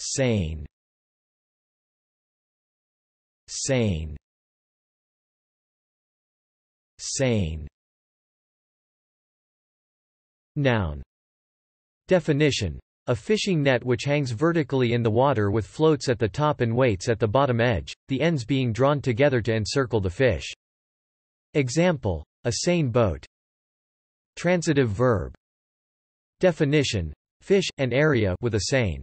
Seine. Seine. Seine. Noun. Definition. A fishing net which hangs vertically in the water with floats at the top and weights at the bottom edge, the ends being drawn together to encircle the fish. Example. A seine boat. Transitive verb. Definition. Fish, an area with a seine.